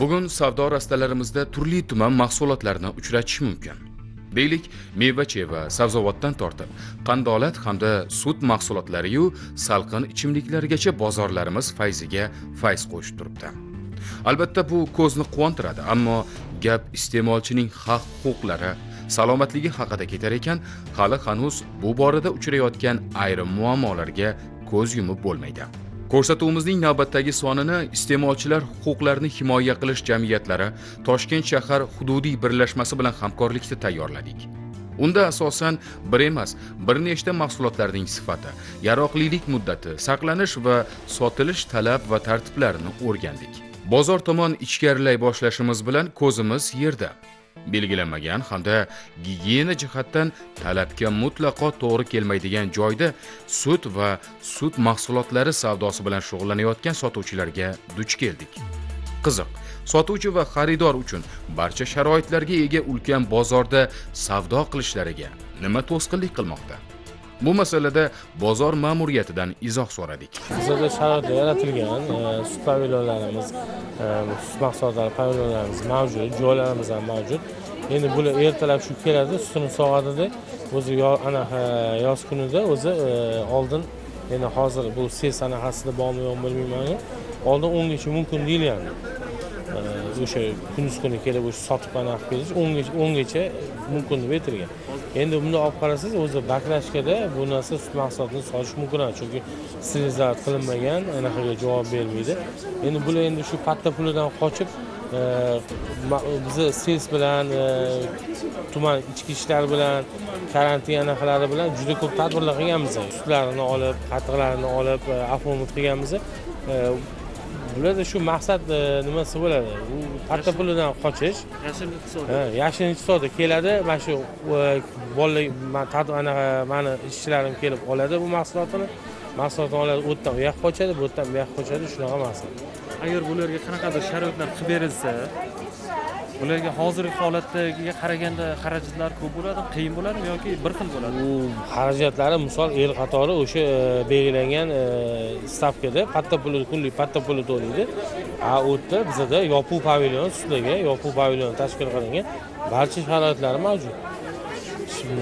bugun savdo rastalarimizda turli tuman mahsulotlarni uchratish mumkin. Deylik meva cheva sabzavotdan tortib qandolat hamda sut mahsulotlariyu salqin ichimliklargacha bozorlarimiz fayziga fayz qo'shib turibdi. Albatta bu ko'zni quvontiradi ammo gap iste'molchining haq huquqlari salomatligi haqida ketar ekan hali hanuz bu borada uchrayotgan ayrim muammolarga ko'z yumib bo'lmaydi. Ko'rsatuvimizning navbatdagi sonini iste'molchilar huquqlarini himoya qilish jamiyatlari toshkent shahar hududiy birlashmasi bilan hamkorlikda tayyorladik. Unda asosan bir emas bir nechta mahsulotlarning sifati yaroqlilik muddati saqlanish va sotilish talab va tartiblarini o'rgandik. Bozor tomon ichkarilay boshlashimiz bilan ko'zimiz yerda. Belgilanmagan hamda gigiyena jihatdan talabga mutlaqo to'g'ri kelmaydigan joyda sut va sut mahsulotlari savdosi bilan shug'ullanayotgan sotuvchilarga duch keldik. Qiziq sotuvchi va xaridor uchun barcha sharoitlarga ega ulkan bozorda savdo qilishlariga nima to'sqinlik qilmoqda? Bu masalada bozor ma'muriyatidan izoh so'radik. Bizada sharoitlar yaratilgan e, sut pavilyonlarimiz e, sut mahsulotlari pavilyonlarimiz mavjud joylarimiz ham mavjud. Endi bular ertalab shu keladi sutini sog'adida o'zi ana yoz kunida o'zi e, oldin endi hozir bu sez anaqasida bormi yo'qmi bilmayman oldin o'ngacha mumkin deyilgandi. O'sha kunduz kuni kelib o'sha sotib anaqa qilish o'ngacha mumkin deb aytilgan endi bundoq olib qarasangiz o'zi bakrashkada bu narsa sut mahsulotini sotish mumkin emas chunki sterilizatsiya qilinmagan anaqaga javob bermaydi. Endi bular endi shu patta pulidan qochib bizni sels bilan tuman ichki ishlar bilan karantin anaqalari bilan juda ko'p tadbirlar qilganmiz. Sutlarini olib qatiqlarini olib e, qilganmiz bularda shu maqsad e, nimasi bo'ladi? U patta pulidan qochish. Yashirin iqtisodiyot yashirin iqtisodiyot keladi mana shu bolalar anaqa mani ishchilarim kelib oladi bu mahsulotini. Mahsulotni oladi u yerdan u yoqqa qochadi bu yerdan bu yoqqa qochadi shunaqa maqsad. Agar bularga qanaqadir sharoitlar qilib berilsa ularga hozirgi holatdagiga qaraganda xarajatlar ko'p bo'ladimi qiyin bo'ladimi yoki bir xil bo'ladi? U xarajatlari misol el qatori o'sha e, belgilangan e, stavkada patta puli kunlik patta puli to'laydi. A u yerda bizada yopiq pavilyon ustiga yopiq pavilyon tashkil qilingan barcha sharoitlar mavjud.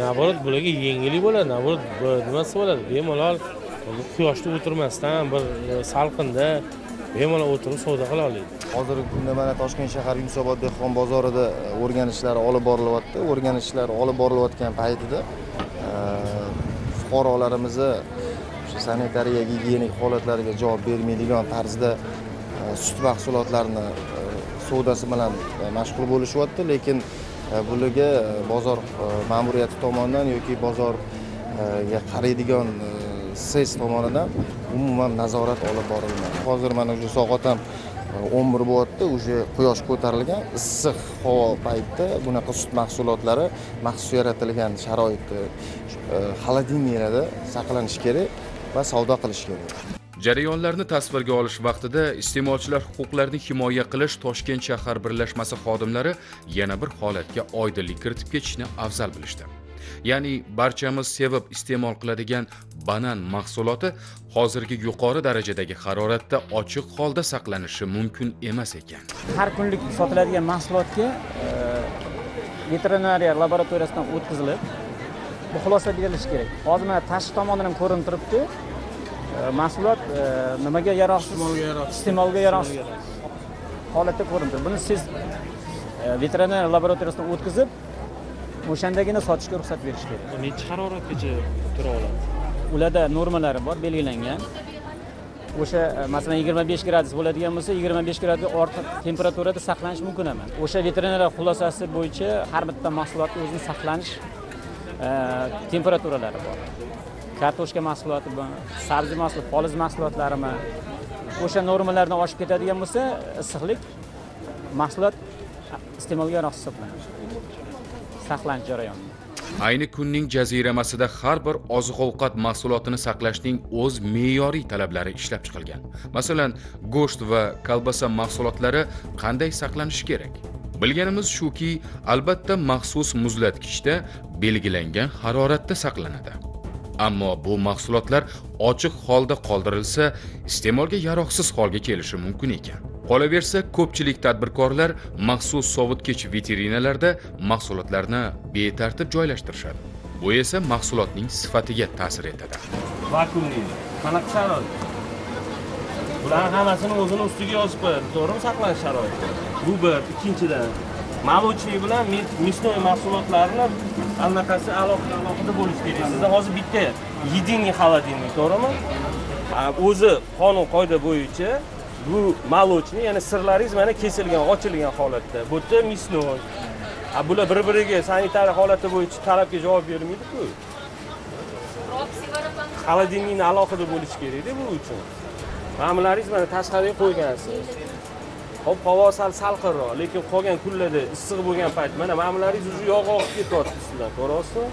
Наоборот bularga yengillik bo'ladi наоборот nimasi bo'ladi? Bemalol quyoshda o'tirmasdan bir e, salqinda bemalol o'tirib savdo qila oladi hozirgi kunda mana toshkent shahar yunusobod dehqon bozorida e, o'rganishlar olib borilyapti. O'rganishlar olib borilayotgan paytida e, fuqarolarimizni o'sha sanitariya gigiyenik holatlariga javob bermaydigan tarzda e, sut mahsulotlarini savdosi bilan mashg'ul bo'lishyapti. Lekin bularga bozor ma'muriyati tomonidan yoki bozorga qaraydigan ses tomonidan umuman nazorat olib borilmaydi hozir mana shu soat ham e, o'n bir bo'lyapti уже quyosh ko'tarilgan issiq havo paytida bunaqa sut mahsulotlari maxsus yaratilgan sharoitda e, xolodilniklarda saqlanishi kerak va savdo qilish kerak. Jarayonlarni tasvirga olish vaqtida iste'molchilar huquqlarini himoya qilish toshkent shahar birlashmasi xodimlari yana bir holatga oydinlik kiritib ketishni afzal bilishdi. Ya'ni barchamiz sevib iste'mol qiladigan banan mahsuloti hozirgi yuqori darajadagi haroratda ochiq holda saqlanishi mumkin emas ekan. Har kunlik sotiladigan mahsulotga e, veterinariya laboratoriyasidan o'tkazilib bu xulosa berilishi kerak. Hozir mana tashqi tomonidan ko'rinib turibdi e, mahsulot e, nimaga yaroqsiz? Iste'molga yaroqsiz. Holatda ko'rinib turibdi buni siz veterinariya laboratoriyasidan o'tkazib o'shandagina sotishga ruxsat berish kerak. Necha haroratgacha tura oladi? Ularda normalari bor belgilangan. O'sha e, masalan yigirma besh gradus bo'ladigan bo'lsa yigirma besh gradus ortiq temperaturada saqlanish mumkin emas. O'sha veterinariya xulosasi bo'yicha har bitta mahsulotni o'zini saqlanish e, temperaturalari bor. Kartoshka mahsuloti sabzi mahsulot poliz mahsulotlarimi o'sha normalardan oshib ketadigan bo'lsa issiqlik mahsulot iste'molga yaroqsiz hisoblanadi saqlanish jarayonida ayni kunning jaziramasida har bir oziq ovqat mahsulotini saqlashning o'z me'yoriy talablari ishlab chiqilgan. Masalan go'sht va kolbasa mahsulotlari qanday saqlanishi kerak? Bilganimiz shuki albatta maxsus muzlatgichda belgilangan haroratda saqlanadi. Ammo bu mahsulotlar ochiq holda qoldirilsa iste'molga yaroqsiz holga kelishi mumkin ekan. Qolaversa ko'pchilik tadbirkorlar maxsus sovutgich vitrinalarda mahsulotlarni betartib joylashtirishadi. Bu esa mahsulotning sifatiga ta'sir etadi. Vakuumli. Qanaqa sharoit? Bularni hammasini o'zini ustiga yozib qo'yadi. To'g'rimi saqlanish sharoiti? Bu bir. Ikkinchidan молочный bilan мясной mahsulotlarni anaqasi alohida alohida bo'lishi kerak. Sizda hozir bitta единый холодильник to'g'rimi? O'zi qonun qoida bo'yicha bu молочный ya'ni sirlaringiz mana kesilgan ochilgan holatda. Bu yerda мясной a bular bir biriga sanitariya holati bo'yicha talabga javob bermaydiku. Холодильникni alohida bo'lishi kerakda bu uchun. Ma'mularingiz mana tashqariga qo'ygansiz. Hop havo sal salqinroq lekin qolgan kunlarda issiq bo'lgan payt mana ma'mularingiz уже yog' oqib ketyapti ustidan ko'ryapsizmi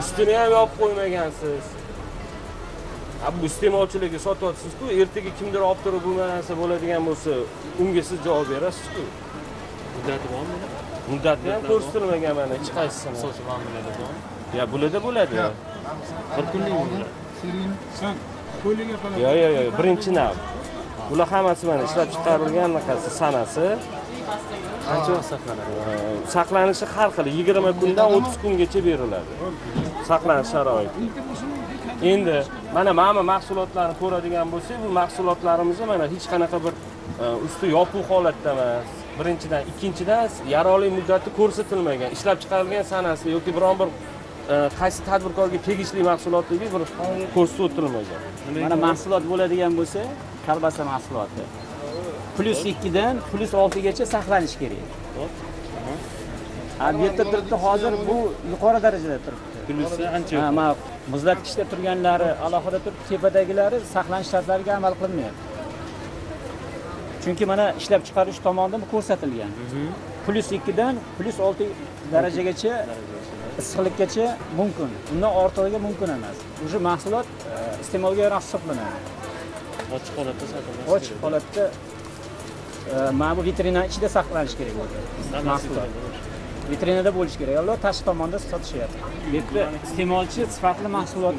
ustini ham yopib qo'ymagansiz. Bu iste'molchilarga sotyapsizku ertaga kimdir olib turib bu narsa bo'ladigan bo'lsa unga siz javob berasizku. Muddati bormi muddati ham ko'rsatilmagan mana hech qaysisini asosiy ma'mulada bormi ya bularda bo'ladi. Bir kunlikmi yo'q yo'q yo'q birinchi nav. Bular hammasi mana ishlab chiqarilgan anaqasi sanasi. Qancha vaqt saqlanadi? Saqlanishi har xil yigirma kundan o'ttiz kungacha beriladi. Saqlanish sharoiti endi mana mana mahsulotlarni ko'radigan bo'lsak bu mahsulotlarimizni mana hech qanaqa bir e, usti yopiq holatda emas. Birinchidan ikkinchidan yaroqli muddati ko'rsatilmagan ishlab chiqarilgan sanasi yoki biron bir e, qaysi tadbirkorga tegishli mahsulotligi bir ko'rsatib o'tilmagan. Mana mahsulot bo'ladigan bo'lsa kolbasa mahsuloti. Plyus ikkidan plyus oltigacha saqlanishi kerak. Ha bu yerda turibdi hozir bu yuqori darajada turibdi. Plyusi ancha ha mana muzlatgichda turganlari alohida turibdi tepadagilari saqlanish shartlariga amal qilinmayapti chunki mana ishlab chiqarish tomonidan ko'rsatilgan. Plyus ikkidan plyus olti darajagacha issiqlikkacha mumkin. Undan ortig'iga mumkin emas. Уже mahsulot e, iste'molga yaroq hisoblanadi. Ochiq holatda sotiladi ochiq holatda e, mana bu vitrina ichida saqlanishi kerak bo'ldi mahsulot vitrinada bo'lishi kerak ular tashqi tomonda sotishyapti bu yerda iste'molchi sifatli mahsulot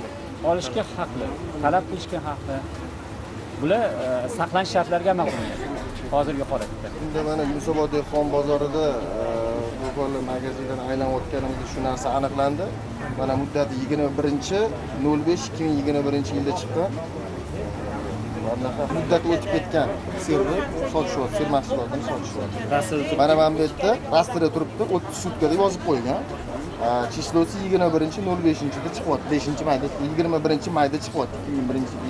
olishga haqli talab qilishga haqli bular e, saqlanish shartlariga amal qilmayapti hozirgi holatda Endi mana Yunusobod dehqon bozorida bu ko'rli magazindan aylanayotganimizda shu narsa aniqlandi. Mana muddati 21.05.2021 yilda chiqqan. Muddati o'tib ketgan sirni sotishyapti, sir mahsulotini sotishyapti. Mana mana bu yerda rastrda turibdi, 30 sutka deb yozib qo'ygan. Chislosi 21.05-da chiqyapti. 5-mayda, 21-mayda chiqyapti.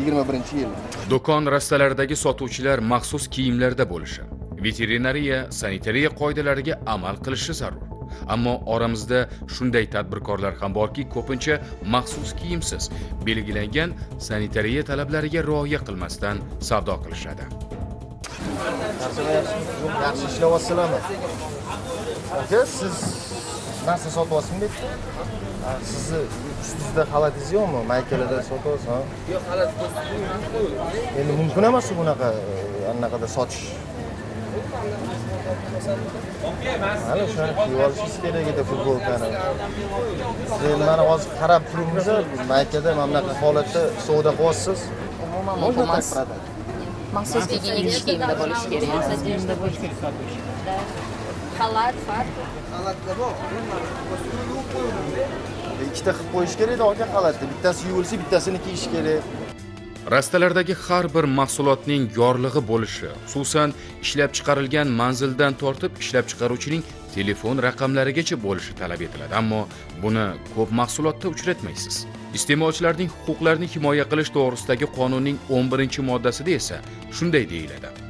2021-yil. do'kon rastalaridagi sotuvchilar maxsus kiyimlarda bo'lishi veterinariya sanitariya qoidalariga amal qilishi zarur ammo oramizda shunday tadbirkorlar ham borki ko'pincha maxsus kiyimsiz belgilangan sanitariya talablariga rioya qilmasdan savdo qilishadi. Yaxshi ishlayapsizlarmi aka siz narsa sotyapsizmi sizni ustingizda xalatingiz yo'qmi? Maykalarda sotyapsiz yo'q xalat endi mumkin emas bunaqa e, anaqada sotish hali shuni kiyib olishingiz kerak edi futbolkani siz endi mana hozir qarab turibmiz maykada mana bunaqa holatda savdo qilyapsiz Можно продать? Maxsus gigiyenik kiyimda bo'lishi kerak. Xalat, farq. ikkita qilib qo'yish kerak edi aka xalatni bittasi yuvilsa bittasini kiyish kerak rastalardagi har bir mahsulotning yorlig'i bo'lishi xususan ishlab chiqarilgan manzildan tortib ishlab chiqaruvchining telefon raqamlarigacha bo'lishi talab etiladi. Ammo buni ko'p mahsulotda uchratmaysiz. Iste'molchilarning huquqlarini himoya qilish to'g'risidagi qonunning 11 moddasida esa shunday deyiladi.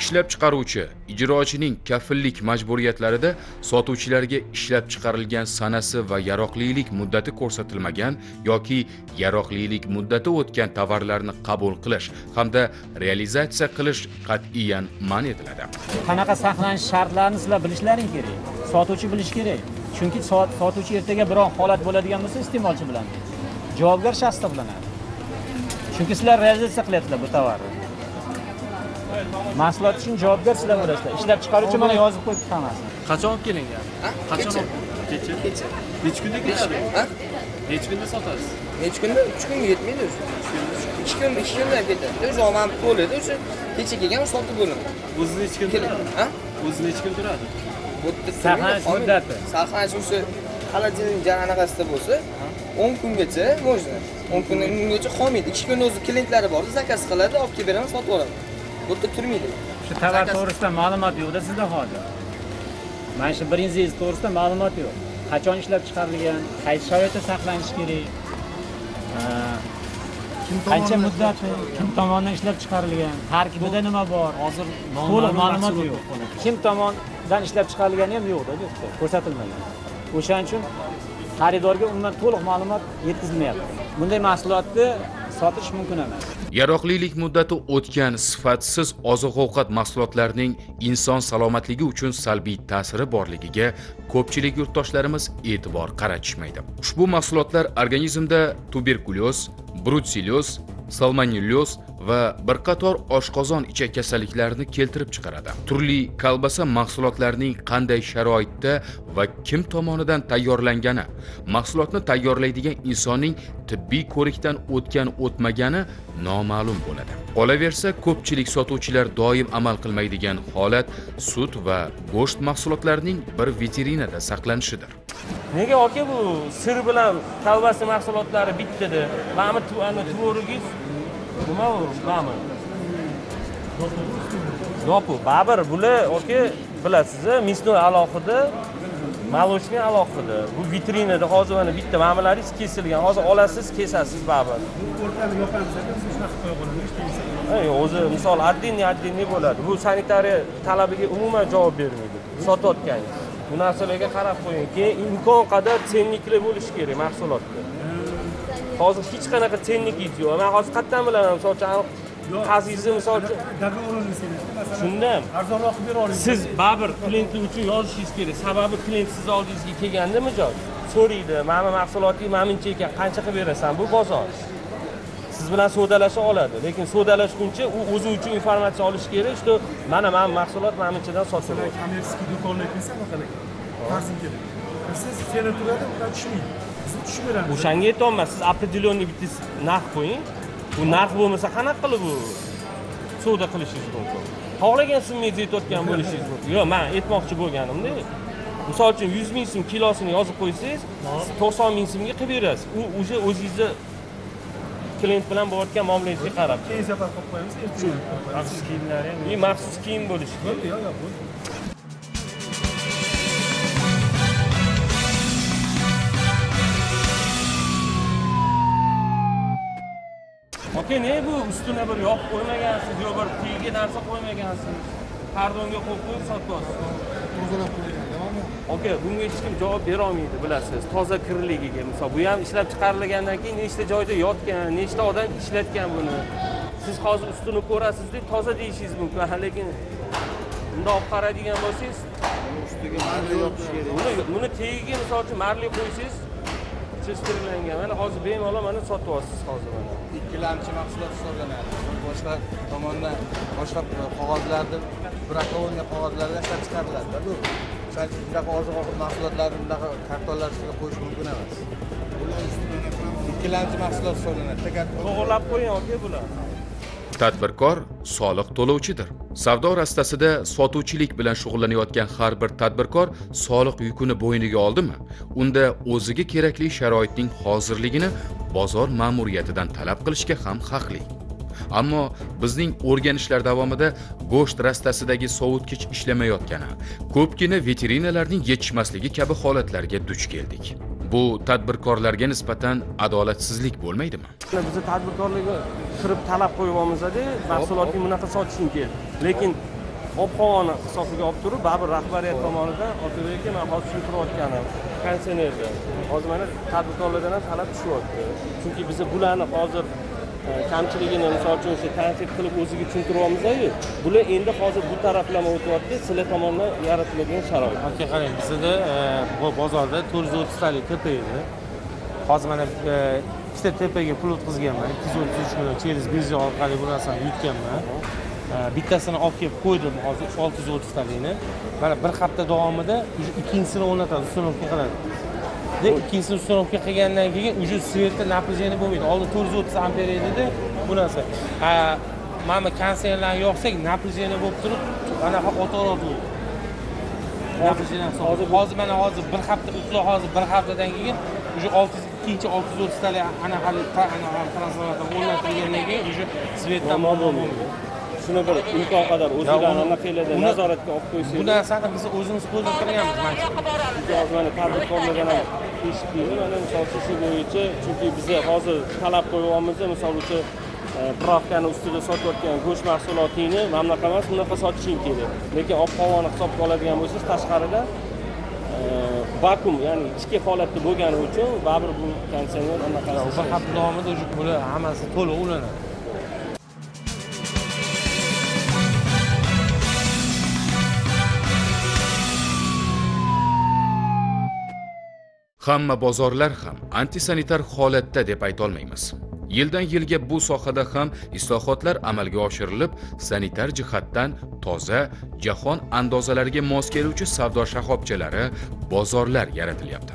Ishlab chiqaruvchi ijrochining kafillik majburiyatlarida sotuvchilarga ishlab chiqarilgan sanasi va yaroqlilik muddati ko'rsatilmagan yoki yaroqlilik muddati o'tgan tovarlarni qabul qilish hamda realizatsiya qilish qat'iyan man etiladi. Qanaqa saqlanish shartlarini sizlar bilishlaring kerak sotuvchi bilishi kerak. Chunki sotuvchi ertaga biron holat bo'ladigan bo'lsa iste'molchi bilan. Javobgar shaxs hisoblanadi chunki sizlar realizatsiya qilyapsizlar bu tovarni. Mahsulot uchun javobgar sizlar bo'lasizlar ishlab chiqaruvchi mana yozib qo'yibdi hammasini qachon olib kelingan qachon olib kecha. Kecha. Necha kunda ketadi necha kunda? Sotasiz? Necha kunda? Uch kunga yetmaydi o'zi. Ikki kun ikki kunda ketadi o'zi man to'ladi o'sha kecha kelgan sotib bo'laman o'zi necha kun turadi? O'zi necha kun turadi? Bu yerda Saqlanish muddati. saqlanish o'sha холодильник anaqasida bo'lsa o'n kungacha можно o'n kungacha qolmaydi. Ikki kun o'zi klientlari bor zakaz qiladi olib kelib beraman sotib oladi bu yerda turmaydi. Shu tovar to'g'risida ma'lumot yo'qda sizda hozir. Mana shu brenzingiz to'g'risida ma'lumot yo'q. Qachon ishlab chiqarilgan qaysi sharoitda saqlanishi kerak? Qancha muddati kim tomonidan ishlab chiqarilgan? Tarkibida nima bor? Hozir to'liq ma'lumot yo'q. Kim tomonidan ishlab chiqarilgani ham yo'qda ko'rsatilmagan. O'shaning uchun xaridorga umuman to'liq ma'lumot yetkazilmayapti. Bunday mahsulotni sotish mumkin emas. Yaroqlilik muddati o'tgan sifatsiz oziq ovqat mahsulotlarining inson salomatligi uchun salbiy ta'siri borligiga ko'pchilik yurtdoshlarimiz e'tibor qaratishmaydi. Ushbu mahsulotlar organizmda tuberkulyoz brutsilyoz salmonellyoz va bir qator oshqozon ichak kasalliklarini keltirib chiqaradi. Turli kolbasa mahsulotlarining qanday sharoitda va kim tomonidan tayyorlangani mahsulotni tayyorlaydigan insonning tibbiy ko'rikdan o'tgan o'tmagani noma'lum bo'ladi. Qolaversa ko'pchilik sotuvchilar doim amal qilmaydigan holat sut va go'sht mahsulotlarining bir vitrinada saqlanishidir. Nega aka bu sir bilan kolbasa mahsulotlari bittada mana bu ana nima u nami yopiq baribir bular oka bilasiz мясной alohida молочный alohida bu vitrinada hozir mana bitta mamalaringiz kesilgan hozir olasiz kesasiz baribir o'rtani yopamiz shunaqa Ey, o'zi misol отдельный отдельный bo'ladi bu sanitariya talabiga umuman javob bermaydi sotayotganingiz bu narsalarga qarab qo'ying keyin imkon qadar tsennikli bo'lishi kerak mahsulotda hozir hech qanaqa tsennikingiz yo'q. Man hozir qayerdan bilaman? Misol uchun qazingizni misol uchun shundan arzonroq qilib bera oling. Siz baribir klientlar uchun yozishingiz kerak. Sababi klient sizni oldingizga kelganda mijoz so'raydi. Mana mahsuloting mana buncha ekan qancha qilib berasan? Bu bozor. Siz bilan savdolasha oladi. Lekin savdolashguncha u o'zi uchun informatsiya olishi kerak. Что mana mana mahsulot mana bunchadan sotilyapti kommersiy do'konlar kelsa anaqa tarzim kerak. Siz cena turadi ular tushmaydi tushib beramiz. O'shanga yetolmas siz определенный bitta narx qo'ying. Bu narx bo'lmasa qanaqa qilib bu savdo qilishingiz mumkin? Xohlagan summangizni aytayotgan bo'lishingiz mumkin. Yo'q man aytmoqchi bo'lganimda misol uchun yuz ming so'm kilosini yozib qo'ysangiz to'qson ming so'mga qilib berasiz. U уже o'zingizni klient bilan bo'layotgan muomalangizga qarab. Keyin safar qilib qo'yamiz maxsus kiyimlari ham и maxsus kiyim bo'lishi kerak bo'ldi yo'q yo'q bo'ldi aka ne bu? Ustuna bir yopib qo'ymagansiz yo bir tagiga narsa qo'ymagansiz kardonga qo'yib qo'yib sotyapsiz tozalab qo'ygan tamommi aka bunga hech kim javob berolmaydi bilasiz toza kirligiga misol bu ham ishlab chiqarilgandan keyin nechta joyda yotgan nechta odam ishlatgan buni siz hozir ustini ko'rasiz deb toza deyishingiz mumkin lekin bundoq olib qaraydigan bo'lsangiz ustiga marli yopish kerak buni tagiga misol uchun marli qo'ysangiz chistirilangan mana hozir bemalol mana sotyapsiz hozir mana. Ikkilamchi mahsulot hisoblanadi. Boshqa tomondan boshqa qog'ozlarni бракованный qog'ozlardan ishlab chiqariladi. Bu bunaqa oziq ovqat mahsulotlarni bunaqa kartonlar ustiga qo'yish mumkin emas. Ikkilamchi mahsulot hisoblanadi. To'g'irlab qo'ying aka bular tadbirkor soliq to'lovchidir. Savdo rastasida sotuvchilik bilan shug'ullanayotgan har bir tadbirkor soliq yukini bo'yniga oldimi? Unda o'ziga kerakli sharoitning hozirligini bozor ma'muriyatidan talab qilishga ham haqli. Ammo bizning o'rganishlar davomida go'sht rastasidagi sovutgich ishlamayotgani ko'pgina veterinalarning yetishmasligi kabi holatlarga duch keldik. Bu tadbirkorlarga nisbatan adolatsizlik bo'lmaydimi? Bizni tadbirkorlarga kirib talab qo'yib olmazada mahsulotni bunaqa sotishing kerak lekin ob havoni hisobiga olib turib baribir rahbariyat tomonidan otabek aka man hozir tushuntirayotganim kondisionerda hozir mana tadbirkorlardan ham talab tushyapti chunki biza bularni hozir kamchiligini misol uchun o'sha tanqid qilib o'ziga tushuntiryapmizu bular endi hozir bu taraflama o'tyapti sizlar tomonidan yaratiladigan sharoit. Aka qarang bizada e, bozorda to'rt yuz o'ttiztalik tepa edi. Hozir mana e, ikkita tepaga pul o'tkazganman ikki yuz o'ttiz uch million через birja orqali bu narsani yutganman. E, bittasini olib kelib qo'ydim hozir olti yuz o'ttiztalikni mana bir hafta davomida ikkinchisini o'rnatadi установка qiladi ikkinchisini установка qilgandan keyin уже svetda напряжение bo'lmaydi. Oldin to'rt yuz o'ttiz amper edida bu narsa. Mana bu konsertlarni yoqsak напряжение bo'lib turib anaqa u напряжение hozir hozir mana hozir bir hafta uzoq hozir bir haftadan keyin уже olti yuz ikkinchi olti yuz o'ttiztalik anaqalik transformator o'rnatilgandan keyin уже svetdan muammo bo'lmaydi shuni bir imkon qadar o'zinglarni anaqanglarda uni- nazoratga olib bu qo'ysanglar narsani biz o'zimiz qo'ldan qilganmiz mana tadbirkorlardan ham eshitdingmi mana misol uchun shu bo'yicha chunki biza hozir talab qo'yyapmiz misol uchun e, pravkani ustida sotayotgan go'sht mahsulotingni mana bunaqa emas bunaqa sotishing kerak lekin ob havoni hisobga oladigan bo'lsangiz tashqarida e, vakuum ya'ni ichki holatda bo'lgani uchun baribir bu konditsioner anaqa bir hafta davomida уже bular hammasi to'liq ulanadi hamma bozorlar ham antisanitar holatda deb aytolmaymiz. Yildan yilga bu sohada ham islohotlar amalga oshirilib sanitar jihatdan toza jahon andozalariga mos keluvchi savdo shoxobchalari bozorlar yaratilyapti.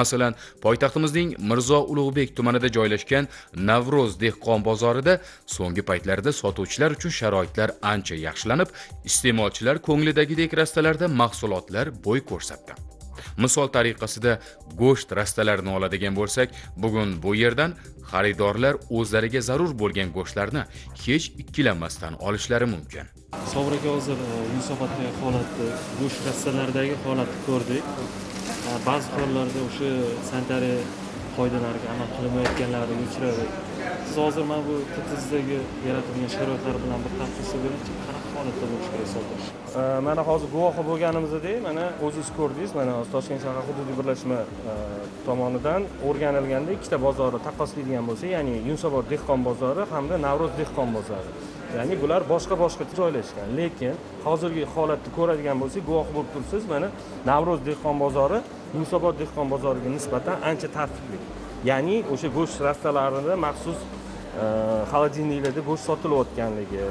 Masalan poytaxtimizning mirzo ulug'bek tumanida joylashgan navro'z dehqon bozorida so'nggi paytlarda sotuvchilar uchun sharoitlar ancha yaxshilanib iste'molchilar ko'nglidagidek rastalarda mahsulotlar bo'y ko'rsatdi. Misol tariqasida go'sht rastalarini oladigan bo'lsak bugun bu yerdan xaridorlar o'zlariga zarur bo'lgan go'shtlarni hech ikkilanmasdan olishlari mumkin. Sobir aka hozir e, yunusoboddagi holatni e, go'sht rastalaridagi holatni ko'rdik. E, ba'zi hollarda o'sha sanitariya qoidalariga amal qilmayotganlariga uchradik. Siz hozir mana bu ttzdagi yaratilgan sharoitlar bilan bir taqqoslab beringchi qanaqa holatda mana hozir guvohi bo'lganimizdek mana o'zingiz ko'rdingiz mana hozir toshkent shahar hududiy birlashma э, tomonidan o'rganilganda ikkita bozorni taqqoslaydigan bo'lsak ya'ni yunusobod dehqon bozori hamda navro'z dehqon bozori. Ya'ni bular boshqa boshqa joylashgan. Lekin hozirgi holatni ko'radigan bo'lsak guvoh bo'lib turibsiz mana navro'z dehqon bozori yunusobod dehqon bozoriga nisbatan ancha tartibli. Ya'ni o'sha go'sht rastalarida maxsus э, xolodilniklarda go'sht sotilayotganligi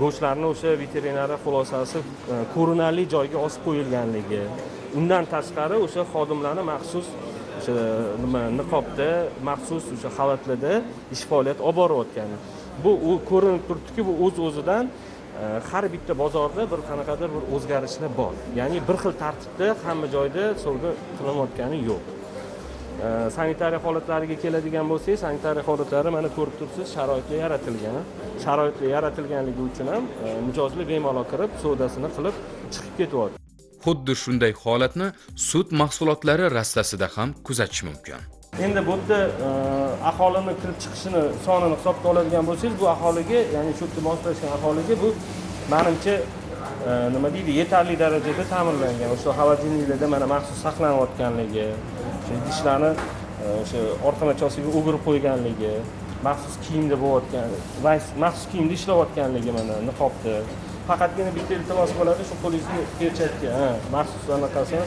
go'shtlarni o'sha veterinariya xulosasi e, ko'rinarli joyga osib qo'yilganligi. Undan tashqari o'sha xodimlarni maxsus o'sha e, nima niqobda maxsus o'sha xalatlarda ish faoliyat olib borayotgani bu u ko'rinib turibdiki bu o'z o'zidan e, har bitta bozorda bir qanaqadir bir o'zgarishlar bor. Ya'ni bir xil tartibda hamma joyda savdo qilinayotgani yo'q. Sanitariya holatlariga keladigan bo'lsak sanitariya holatlari mana ko'rib turibsiz sharoitlar yaratilgan sharoitlar yaratilganligi uchun ham mijozlar bemalol kirib savdosini qilib chiqib ketyapti xuddi shunday holatni sut mahsulotlari rastasida ham kuzatish mumkin. Endi bu yerda e, aholini kirib chiqishini sonini hisobga oladigan bo'lsangiz bu aholiga ya'ni shu yerda moslashgan aholiga bu manimcha e, nima deydi yetarli darajada ta'minlangan. O'sha холодильникlarda mana maxsus saqlanayotganligi idishlarni e, o'sha orqama nachosiga o'girib qo'yganligi maxsus kiyimda bo'layotgan maxsus kiyimda ishlayotganligi mana niqobda. Faqatgina bitta iltimos bo'ladi shu qo'lingizni perchatga maxsus anaqasi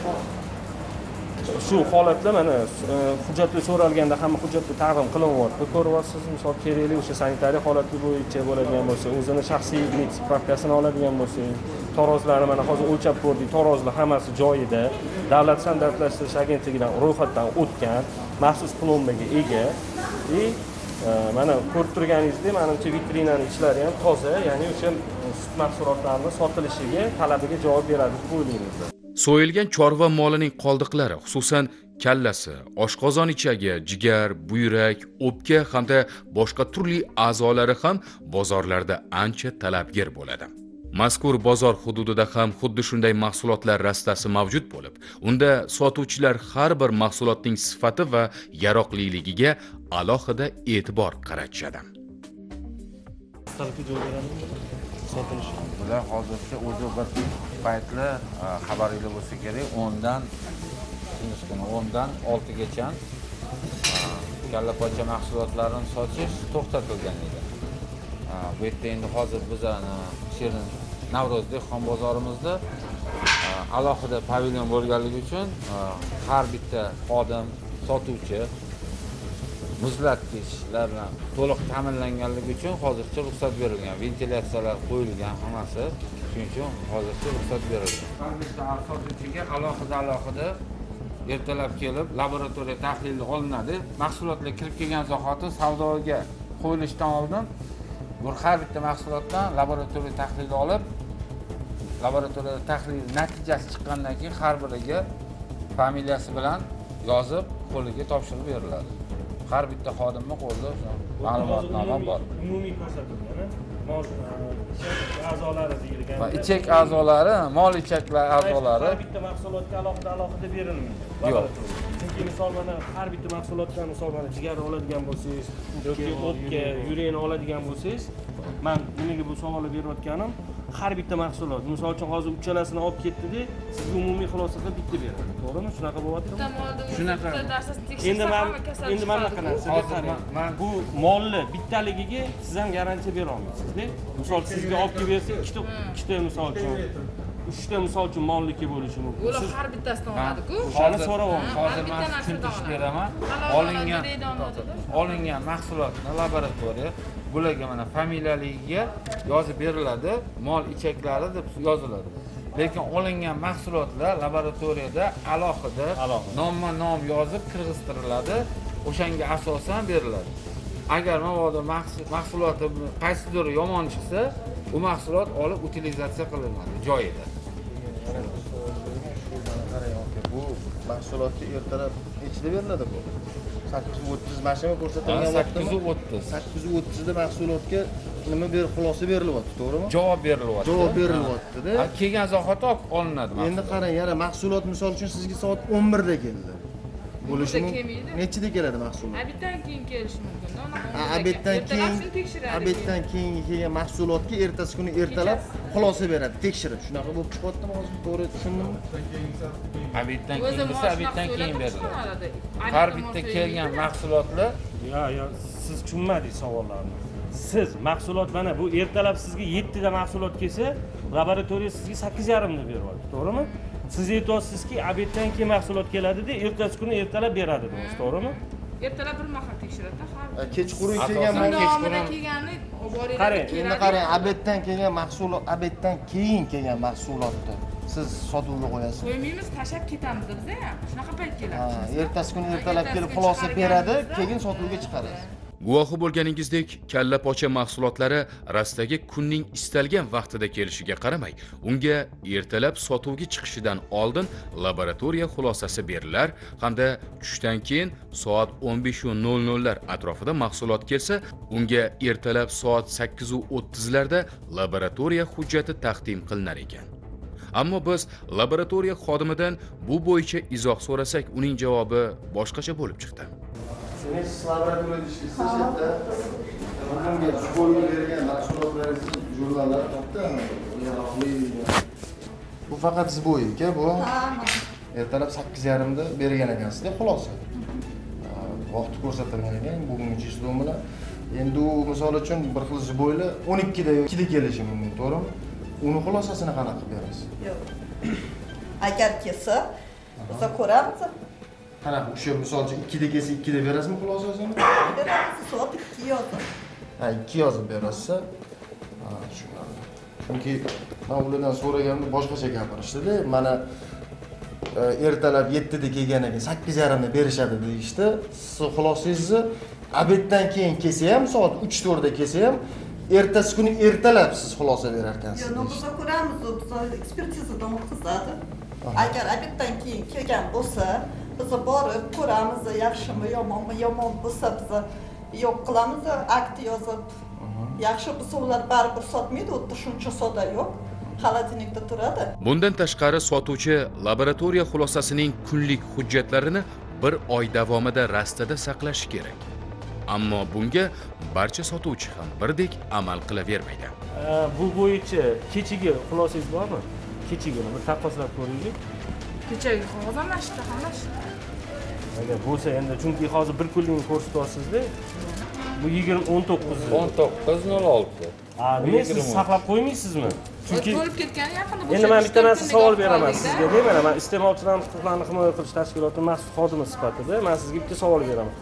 shu holatda mana e, hujjatlar so'ralganda hamma hujjatni taqdim qilinyapti. Ko'ryapsiz misol kerakli o'sha sanitariya holati bo'yicha bo'ladigan bo'lsa o'zini shaxsiy limit spravkasini oladigan bo'lsangiz tarozlarni mana hozir o'lchab ko'rdik tarozlar hammasi joyida. Davlat standartlashtirish agentligidan ro'yxatdan o'tgan maxsus plombaga ega. И e, mana ko'rib turganingizdek manimcha vitrinani ichlari ham toza ya'ni o'sha e, sut mahsulotlarini sotilishiga talabiga javob beradi deb o'ylaymiz. So'yilgan chorva molining qoldiqlari xususan kallasi oshqozon ichagi jigar buyrak o'pka hamda boshqa turli a'zolari ham bozorlarda ancha talabgir bo'ladi. Mazkur bozor hududida ham xuddi shunday mahsulotlar rastasi mavjud bo'lib unda sotuvchilar har bir mahsulotning sifati va yaroqliligiga alohida e'tibor qaratishadi. Sotilishi bular hozircha o'zi bir paytlar e, xabaringlar bo'lsa kerak o'ndan kuni o'ndan oltigacha e, kalla pocha mahsulotlarini sotish to'xtatilgan edi. E, bu yerda endi hozir bizani shirin navro'z dehqon bozorimizda alohida pavilyon bo'lganligi uchun har bitta xodim sotuvchi muzlatgichlar bilan to'liq ta'minlanganligi uchun hozircha ruxsat berilgan. Ventilyatsiyalar qo'yilgan hammasi shuning uchun hozircha ruxsat berilgan. Har bitta sotuvchiga alohida alohida ertalab kelib laboratoriya tahlili olinadi. Mahsulotlar kirib kelgan zahoti savdoga qo'yilishdan oldin bir har bitta mahsulotdan laboratoriya tahlili olib laboratoriya tahlili natijasi chiqqandan keyin har biriga familiyasi bilan yozib qo'liga topshirib beriladi. Har bitta xodimni qo'lida ma'lumotnoma bor. Umumiy ko'rsatilgan mol ichak a'zolari deyilgan va ichak a'zolari mol ichaklar a'zolari. har bitta mahsulotga alohida alohida berilmaydi. Yo'q. chunki misol mana har bitta mahsulotdan misol mana jigarni oladigan bo'lsangiz yoki o'pka yurakni oladigan bo'lsangiz man nimaga bu savolni berayotganim har bitta mahsulot. Misol uchun hozir uchalasini olib ketdida sizga umumiy xulosada bitta beradi. To'g'rimi? Shunaqa bo'lyaptimi Shunaqa. endi man endi mana bunaqa narsaga Hozir qarang bu molni bittaligiga siz ham garantiya bera olmaysizda misol sizga olib kelib bersa ikkita ikkita misol uchun uchta misol uchun molniki bo'lishi mumkin. Ular har bittasidan oladi-ku. o'shani so'rayapman hozir man oladi. beraman. Olingan olingan mahsulotni laboratoriya bularga mana familiyaligiga yozib beriladi mol ichaklari deb yoziladi. Lekin olingan mahsulotlar laboratoriyada alohida nomma nom yozib kirgiztiriladi o'shanga asosan beriladi. Agar mabodo mahs- mahsuloti qaysidir yomon chiqsa u mahsulot olib utilizatsiya qilinadi joyida qarang aka bu mahsulotni ertalab nechida beriladi bu. Sakkiz o'ttiz mana shuni ko'rsatilgan sakkiz yuz o'ttiz sakkiz yuz o'ttizda mahsulotga nima ber xulosa berilyapti to'g'rimi? Javob berilyapti. Javob berilyaptida. Kelgan zahoti olib olinadi endi qarang yana mahsulot misol uchun sizga soat o'n birda keldi bo'lishi mumkin. nechida keladi mahsulot? Abitdan keyin kelishi mumkin. Ha, obeddan keyin obeddan keyingi kelgan mahsulotga ertasi kuni ertalab xulosa beradi tekshirib shunaqa bo'lib chiqyaptimi hozir? To'g'ri tushundimmi Obeddan keyin desa obeddan keyin beriladi har bitta kelgan mahsulotlar yo yo siz tushunmadingiz savollarni. Siz mahsulot mana bu ertalab sizga yettida mahsulot kelsa laboratoriya sizga sakkiz yarimda beryapti to'g'rimi siz aytyapsizki obeddan keyin mahsulot keladida ertasi kuni ertalab beradi deyapsiz to'g'rimi? Ertalab bir mahal tekshiradi har kechqurun Asosan kelgan kechqurun- kelganini Qarang, endi qarang obeddan kelgan mahsulot obeddan keyin kelgan mahsulotni siz sotuvga qo'yasiz. Qo'ymaymiz tashlab ketamiz biza. Ham shunaqa payt Ha, keladi ertasi kuni ertalab kelib xulosa beradi keyin sotuvga chiqarasiz guvohi bo'lganingizdek kalla pocha mahsulotlari rastaga kunning istalgan vaqtida kelishiga qaramay unga ertalab sotuvga chiqishidan oldin laboratoriya xulosasi berilar hamda tushdan keyin soat 15:00 lar atrofida mahsulot kelsa unga ertalab soat 8:30 larda laboratoriya hujjati taqdim qilinar ekan. Ammo biz laboratoriya xodimidan bu bo'yicha izoh so'rasak uning javobi boshqacha bo'lib chiqdi. Siz laboratoriyada ishlaysiz yerda bugunga sboyga bergan mahsulotlaringizni jurnallar topdi bu faqat sboy aka bu ertalab sakkiz yarimda bergan ekansizda xulosa vaqti ko'rsatilgan ekan bugungi ishlov bilan endi u misol uchun bir xil sboylar o'n ikkida yo ikkida kelishi mumkin to'g'rimi? Uni xulosasini qanaqa qilib berasiz? Yo'q. agar kelsa biza ko'ramiz qanaqa o'sha misol uchun ikkida kelsa ikkida berasizmi xulosasini beramiz soat ikki yozib. Ha ikki yozib berasiz ha tushunarli. Chunki man ulardan so'raganimda boshqacha gapirishdida mana e, ertalab yettida kelganiga sakkiz yarimda berishadi deyishdi. Sizni xulosangizni obeddan keyin kelsa ham soat uch to'rtda kelsa ham ertasi kuni ertalab siz xulosa berar ekansiz deyishdi. biza ko'ramiz biza ekspertizadan o'tkazadi. Agar obeddan keyin kelgan bo'lsa borib ko'ramiz yaxshimi yomonmi yomon bo'lsa biza yo'q qilamiz akt yozib. Yaxshi bo'lsa ular baribir sotmaydi u yerda shuncha soda yo'q холодильникda turadi. Bundan tashqari sotuvchi laboratoriya xulosasining kunlik hujjatlarini bir oy davomida rastada saqlashi kerak. Ammo bunga barcha sotuvchi ham birdek amal qilavermaydi. Bu bo'yicha kechagi xulosangiz bormi? Kechagini bir taqqoslab ko'ringchi kechagi qog'oz almashdi hammashdi agar bo'lsa endi chunki hozir bir kunlikni ko'rsatyapsizda bu yigirma o'n to'qqiz o'n to'qqiz nol olti. Nima siz saqlab qo'ymaysizmi? Chunki bo'lib ketgani yaqinda endi man bitta narsa savol beraman sizga mana man iste'molchilar huquqlarini himoya qilish tashkiloti maxsus xodimi sifatida man sizga bitta savol beraman.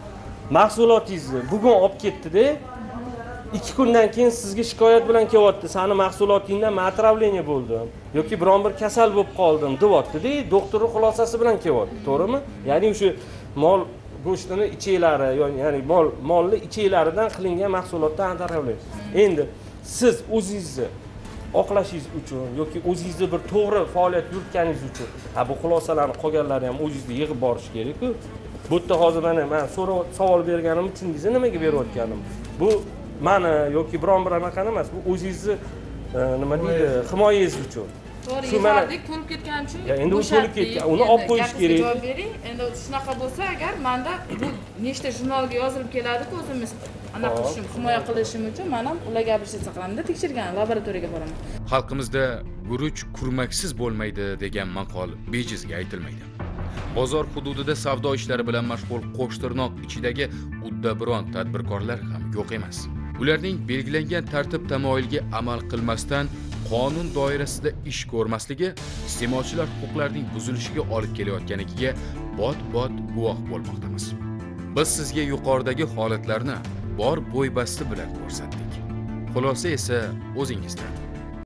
Mahsulotingizni bugun olib ketdida ikki kundan keyin sizga shikoyat bilan kelyapti. Sani mahsulotingdan man отравление bo'ldim yoki biron bir kasal bo'lib qoldim deyaptida doktorni xulosasi bilan kelyapti to'g'rimi? Ya'ni o'sha mol go'shtini icheklari ya'ni mol molni icheklaridan qilingan mahsulotdan отравление endi siz o'zingizni oqlashingiz uchun yoki o'zingizni bir to'g'ri faoliyat yuritganingiz uchun ha bu xulosalarni qolganlari ham o'zingizni yig'ib borish kerakku. Bu yerda hozir mana man savol berganim uchungizni nimaga berayotganim? Bu mani yoki biron bir anaqani emas bu o'zingizni e, nima deydi himoyangiz uchun to'g'ri Shu mana- to'lib ketgani uchun Ya, endi u bo'shatdik. ketgan, uni olib qo'yish kerak. javob bering endi shunaqa bo'lsa agar manda bu nechta jurnalga yozilib keladiku o'zimiz anaqa qilishim himoya qilishim uchun man ham ularga обращаться qilamanda tekshirgan laboratoriyaga boraman xalqimizda guruch kurmaksiz bo'lmaydi degan maqol bejizga aytilmaydi bozor hududida savdo ishlari bilan mashg'ul qo'shtirnoq ichidagi uddaburon tadbirkorlar ham yo'q emas ularning belgilangan tartib tamoyilga amal qilmasdan qonun doirasida ish ko'rmasligi iste'molchilar huquqlarining buzilishiga olib kelayotganligiga bot bot guvoh bo'lmoqdamiz. Biz sizga yuqoridagi holatlarni bor bo'ybasti bilan ko'rsatdik. Xulosa esa o'zingizda.